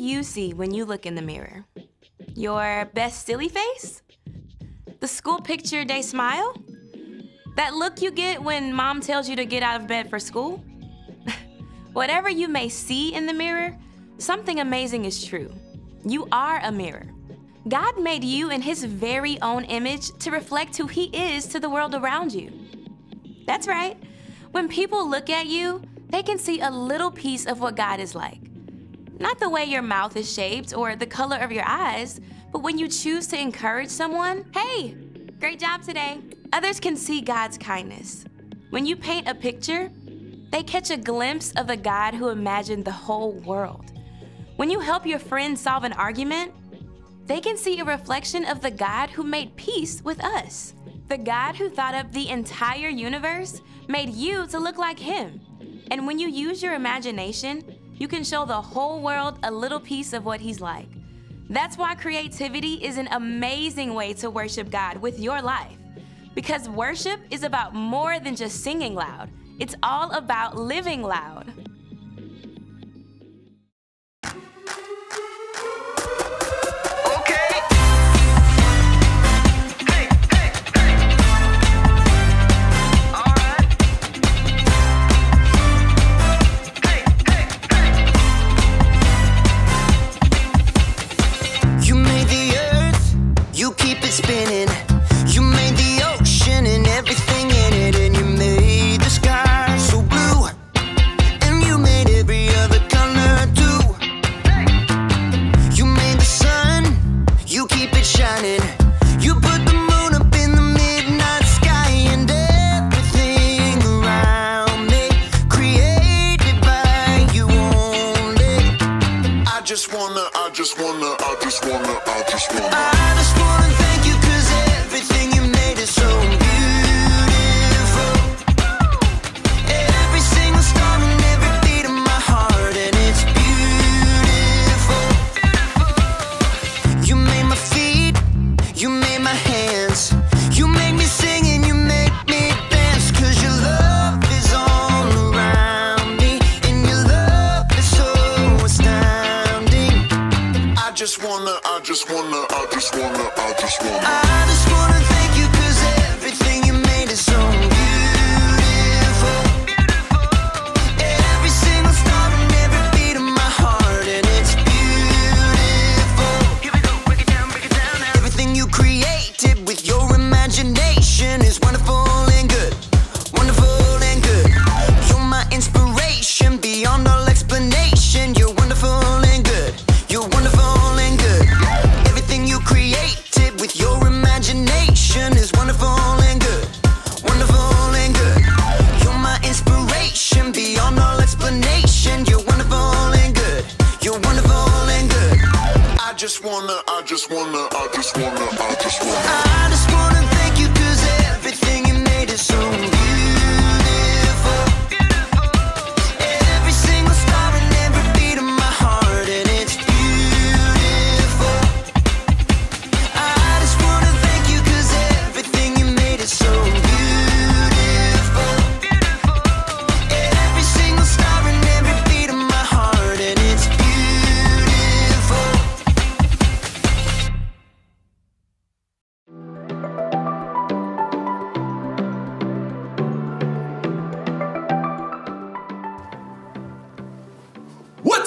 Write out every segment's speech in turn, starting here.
you see when you look in the mirror? Your best silly face? The school picture day smile? That look you get when mom tells you to get out of bed for school? Whatever you may see in the mirror, something amazing is true. You are a mirror. God made you in His very own image to reflect who He is to the world around you. That's right. When people look at you, they can see a little piece of what God is like. Not the way your mouth is shaped or the color of your eyes, but when you choose to encourage someone, hey, great job today. Others can see God's kindness. When you paint a picture, they catch a glimpse of the God who imagined the whole world. When you help your friend solve an argument, they can see a reflection of the God who made peace with us. The God who thought up the entire universe made you to look like Him. And when you use your imagination, you can show the whole world a little piece of what He's like. That's why creativity is an amazing way to worship God with your life. Because worship is about more than just singing loud, it's all about living loud.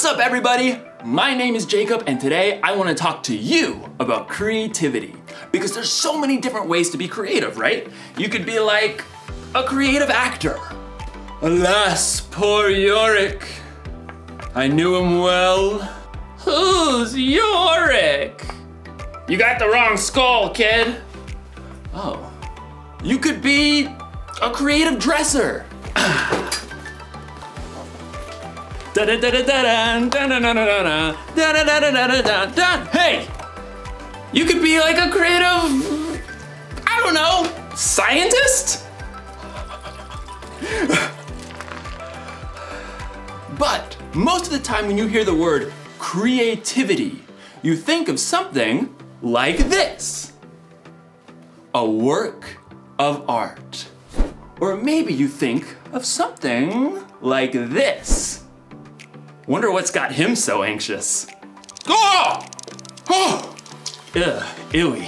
What's up, everybody? My name is Jacob, and today I want to talk to you about creativity. Because there's so many different ways to be creative, right? You could be like a creative actor. Alas, poor Yorick. I knew him well. Who's Yorick? You got the wrong skull, kid. Oh. You could be a creative dresser. Hey! You could be like a creative, I don't know, scientist? But most of the time when you hear the word creativity, you think of something like this. A work of art. Or maybe you think of something like this. Wonder what's got him so anxious. Oh! Oh! Ugh, ewy.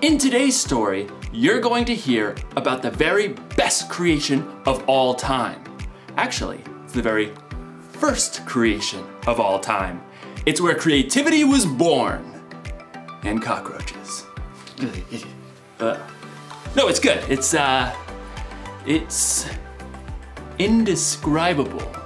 In today's story, you're going to hear about the very best creation of all time. Actually, it's the very first creation of all time. It's where creativity was born. And cockroaches. Uh, no, it's good. It's, uh, it's indescribable.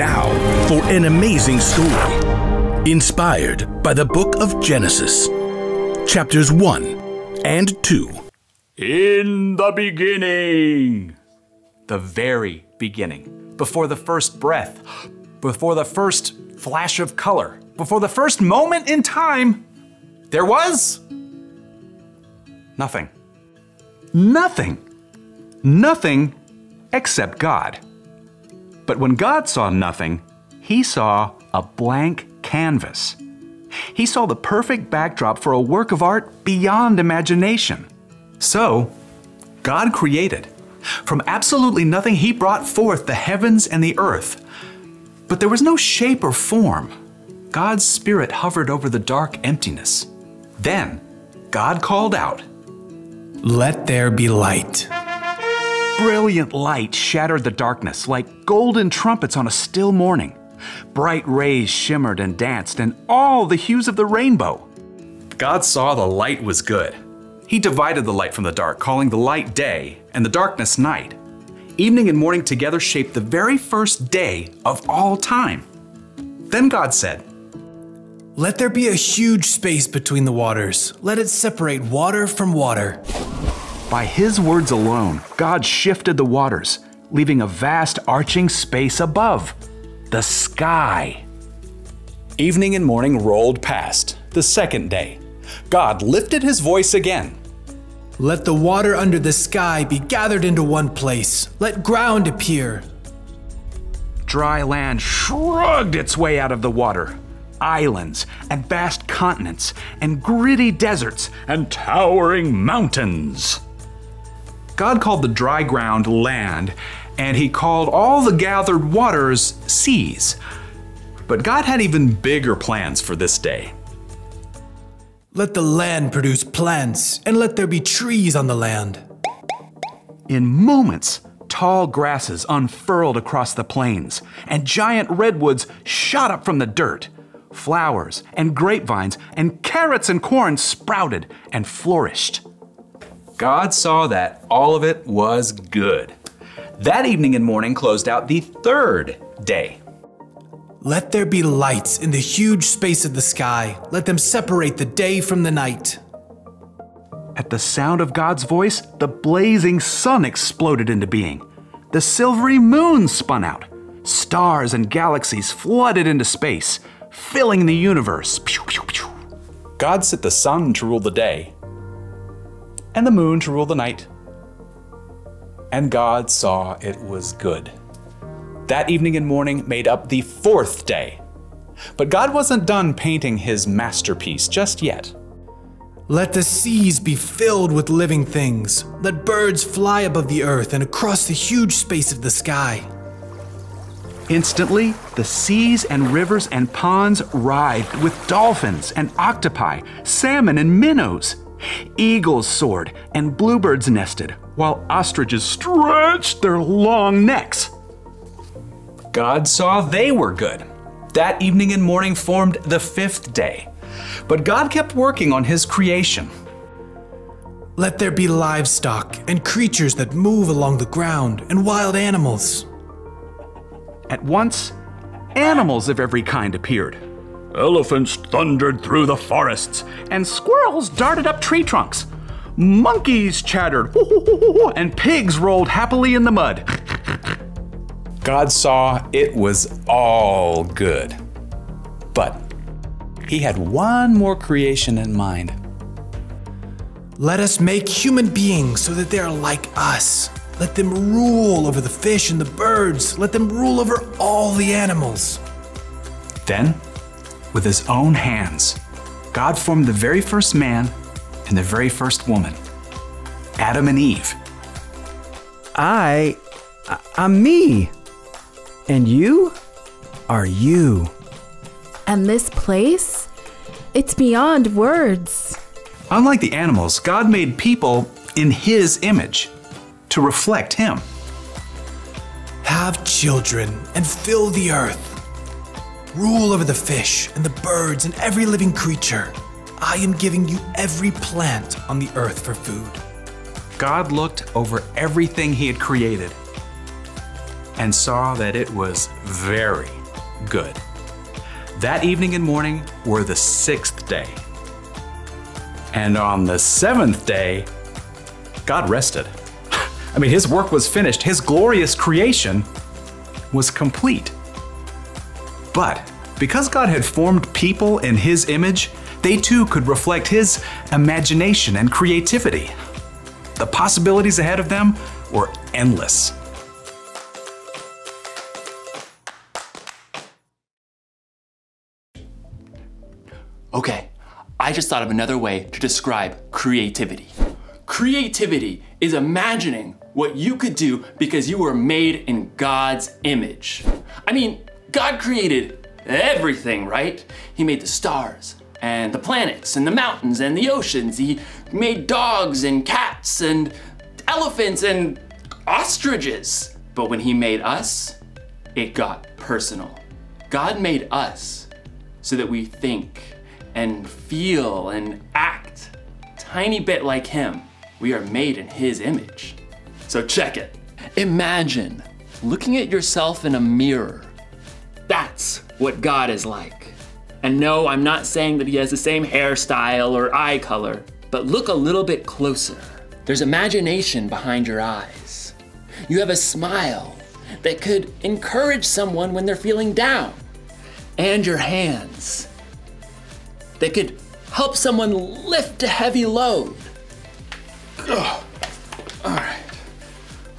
Now, for an amazing story inspired by the book of Genesis, chapters 1 and 2. In the beginning. The very beginning. Before the first breath. Before the first flash of color. Before the first moment in time. There was. Nothing. Nothing. Nothing except God. But when God saw nothing, he saw a blank canvas. He saw the perfect backdrop for a work of art beyond imagination. So, God created. From absolutely nothing, He brought forth the heavens and the earth. But there was no shape or form. God's Spirit hovered over the dark emptiness. Then, God called out, Let there be light. Brilliant light shattered the darkness like golden trumpets on a still morning. Bright rays shimmered and danced in all the hues of the rainbow. God saw the light was good. He divided the light from the dark, calling the light day and the darkness night. Evening and morning together shaped the very first day of all time. Then God said, Let there be a huge space between the waters. Let it separate water from water. By his words alone, God shifted the waters, leaving a vast arching space above the sky. Evening and morning rolled past, the second day. God lifted his voice again. Let the water under the sky be gathered into one place. Let ground appear. Dry land shrugged its way out of the water. Islands and vast continents and gritty deserts and towering mountains. God called the dry ground land, and he called all the gathered waters seas. But God had even bigger plans for this day. Let the land produce plants, and let there be trees on the land. In moments, tall grasses unfurled across the plains, and giant redwoods shot up from the dirt. Flowers and grapevines and carrots and corn sprouted and flourished. God saw that all of it was good. That evening and morning closed out the third day. Let there be lights in the huge space of the sky. Let them separate the day from the night. At the sound of God's voice, the blazing sun exploded into being. The silvery moon spun out. Stars and galaxies flooded into space, filling the universe. Pew, pew, pew. God set the sun to rule the day, and the moon to rule the night. And God saw it was good. That evening and morning made up the fourth day. But God wasn't done painting his masterpiece just yet. Let the seas be filled with living things. Let birds fly above the earth and across the huge space of the sky. Instantly, the seas and rivers and ponds writhed with dolphins and octopi, salmon and minnows. Eagles soared and bluebirds nested, while ostriches stretched their long necks. God saw they were good. That evening and morning formed the fifth day. But God kept working on his creation. Let there be livestock and creatures that move along the ground and wild animals. At once, animals of every kind appeared. Elephants thundered through the forests, and squirrels darted up tree trunks. Monkeys chattered, and pigs rolled happily in the mud. God saw it was all good. But he had one more creation in mind. Let us make human beings so that they are like us. Let them rule over the fish and the birds. Let them rule over all the animals. Then, with his own hands, God formed the very first man and the very first woman, Adam and Eve. I. I- I'm me. And you are you. And this place? It's beyond words. Unlike the animals, God made people in his image to reflect him. Have children and fill the earth. Rule over the fish and the birds and every living creature. I am giving you every plant on the earth for food. God looked over everything he had created and saw that it was very good. That evening and morning were the sixth day. And on the seventh day, God rested. I mean, his work was finished, his glorious creation was complete. But because God had formed people in his image, they too could reflect his imagination and creativity. The possibilities ahead of them were endless. Okay, I just thought of another way to describe creativity. Creativity is imagining what you could do because you were made in God's image. I mean, God created everything, right? He made the stars and the planets and the mountains and the oceans. He made dogs and cats and elephants and ostriches. But when He made us, it got personal. God made us so that we think and feel and act tiny bit like him. We are made in his image. So check it. Imagine looking at yourself in a mirror. That's what God is like. And no, I'm not saying that he has the same hairstyle or eye color, but look a little bit closer. There's imagination behind your eyes. You have a smile that could encourage someone when they're feeling down. And your hands that could help someone lift a heavy load. Ugh. All right.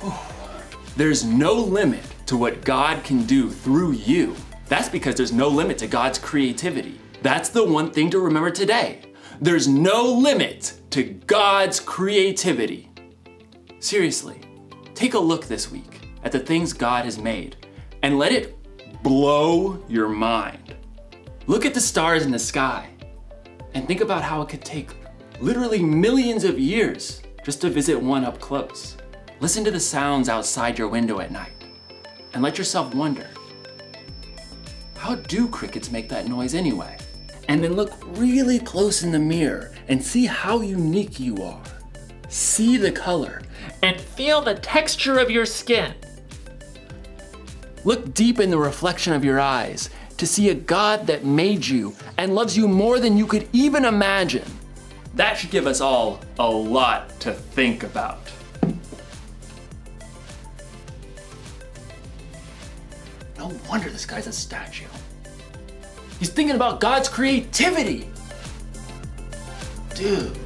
Whew. There's no limit to what God can do through you. That's because there's no limit to God's creativity. That's the one thing to remember today. There's no limit to God's creativity. Seriously, take a look this week at the things God has made and let it blow your mind. Look at the stars in the sky and think about how it could take literally millions of years just to visit one up close. Listen to the sounds outside your window at night and let yourself wonder how do crickets make that noise anyway? And then look really close in the mirror and see how unique you are. See the color and feel the texture of your skin. Look deep in the reflection of your eyes to see a God that made you and loves you more than you could even imagine. That should give us all a lot to think about. No wonder this guy's a statue. He's thinking about God's creativity. Dude.